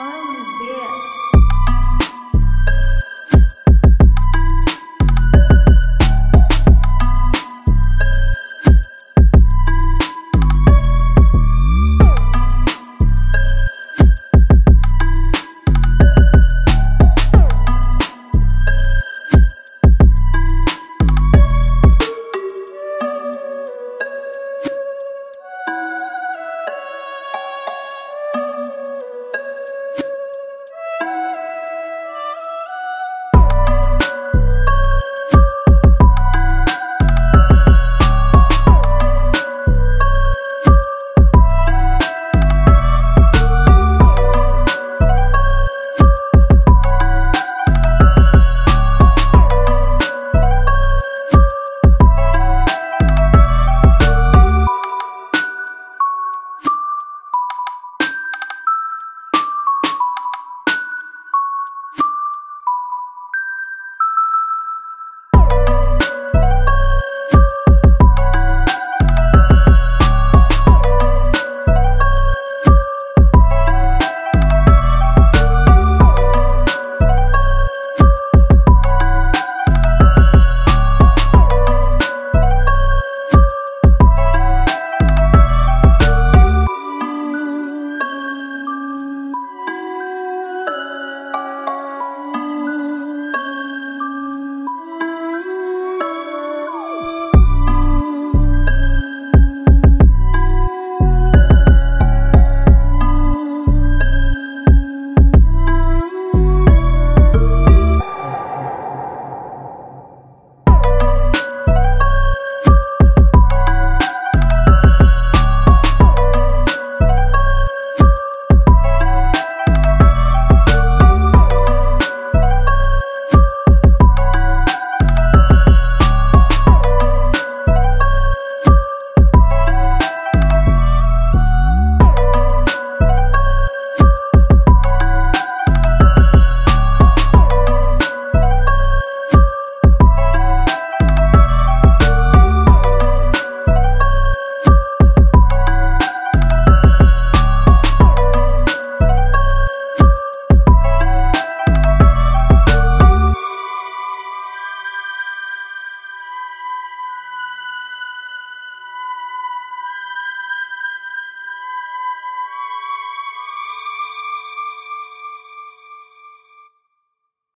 All